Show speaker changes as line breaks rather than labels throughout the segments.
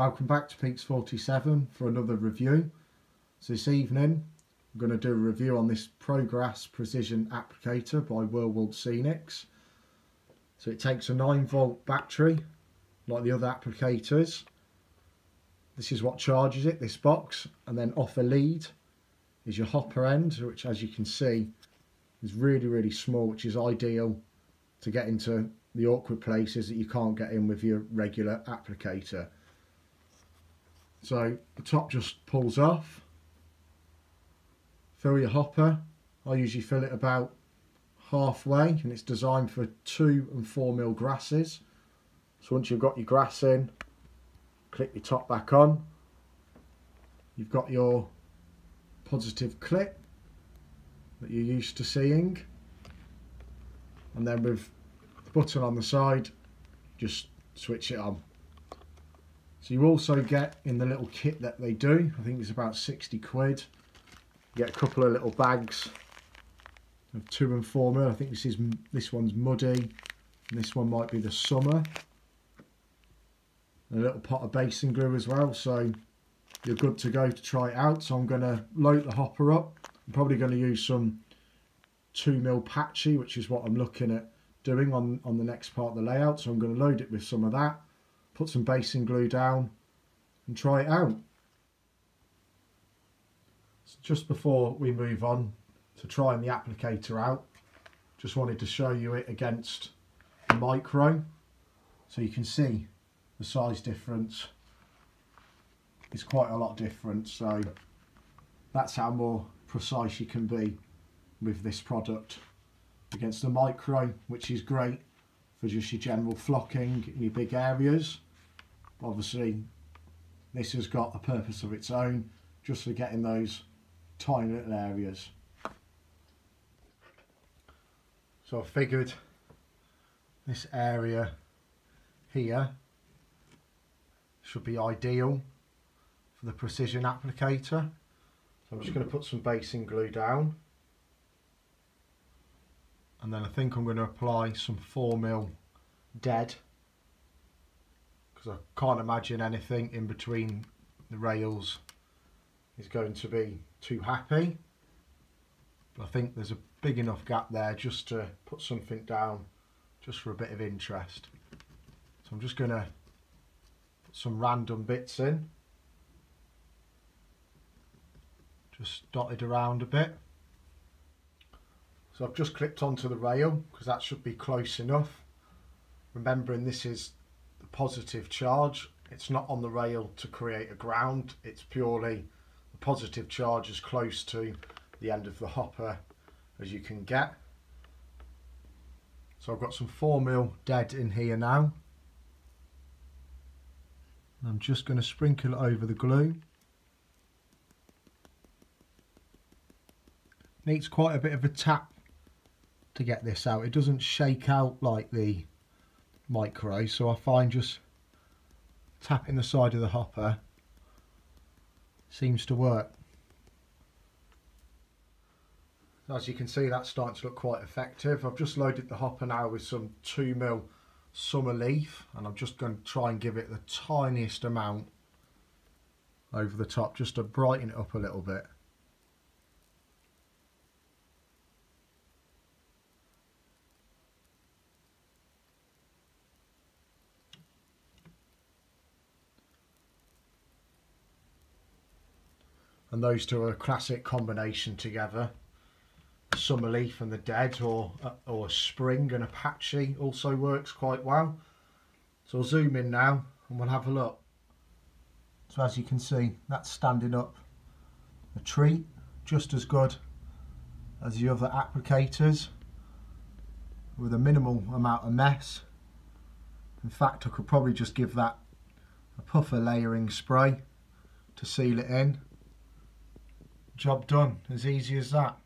Welcome back to Peaks 47 for another review. So this evening I'm going to do a review on this Pro Grass Precision Applicator by War World Scenics. So it takes a 9 volt battery like the other applicators. This is what charges it, this box, and then off a lead is your hopper end, which as you can see is really, really small, which is ideal to get into the awkward places that you can't get in with your regular applicator. So the top just pulls off. Fill your hopper. I usually fill it about halfway and it's designed for two and four mil grasses. So once you've got your grass in, click your top back on. You've got your positive clip that you're used to seeing. And then with the button on the side, just switch it on. So you also get in the little kit that they do, I think it's about 60 quid, you get a couple of little bags of two and four mil. I think this is this one's muddy, and this one might be the summer. And a little pot of basing glue as well, so you're good to go to try it out. So I'm going to load the hopper up. I'm probably going to use some 2 mil patchy, which is what I'm looking at doing on, on the next part of the layout. So I'm going to load it with some of that put some basing glue down and try it out. So just before we move on to trying the applicator out, just wanted to show you it against the micro so you can see the size difference is quite a lot different so that's how more precise you can be with this product against the micro which is great for just your general flocking in your big areas obviously this has got a purpose of its own just for getting those tiny little areas. So I figured this area here should be ideal for the precision applicator. So I'm just going to put some basing glue down. And then I think I'm going to apply some 4mm dead because I can't imagine anything in between the rails is going to be too happy. But I think there's a big enough gap there just to put something down just for a bit of interest. So I'm just going to put some random bits in. Just dotted around a bit. So I've just clipped onto the rail because that should be close enough. Remembering this is positive charge. It's not on the rail to create a ground. It's purely the positive charge as close to the end of the hopper as you can get. So I've got some 4 mil dead in here now. I'm just going to sprinkle it over the glue. Needs quite a bit of a tap to get this out. It doesn't shake out like the micro so I find just tapping the side of the hopper seems to work. As you can see that's starting to look quite effective. I've just loaded the hopper now with some 2mm summer leaf and I'm just going to try and give it the tiniest amount over the top just to brighten it up a little bit. And those two are a classic combination together. Summer leaf and the dead or or spring and apache also works quite well. So I'll zoom in now and we'll have a look. So as you can see that's standing up a treat just as good as the other applicators with a minimal amount of mess. In fact I could probably just give that a puffer layering spray to seal it in job done as easy as that.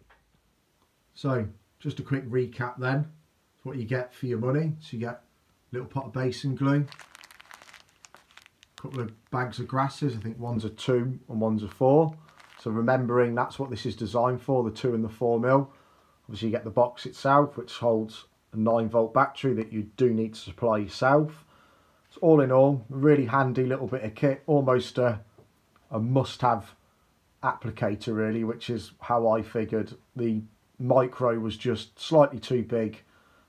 So just a quick recap then. What you get for your money. So you get a little pot of basing glue a couple of bags of grasses I think one's a two and one's a four. So remembering that's what this is designed for the two and the four mil. Obviously you get the box itself which holds a 9 volt battery that you do need to supply yourself. So all in all, really handy little bit of kit, almost a, a must-have applicator really, which is how I figured. The micro was just slightly too big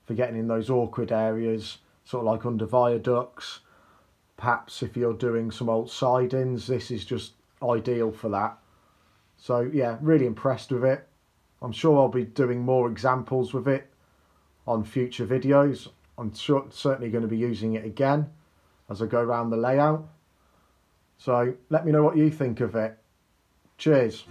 for getting in those awkward areas, sort of like under viaducts. Perhaps if you're doing some old sidings, this is just ideal for that. So yeah, really impressed with it. I'm sure I'll be doing more examples with it on future videos. I'm sure, certainly going to be using it again as I go around the layout. So let me know what you think of it. Cheers.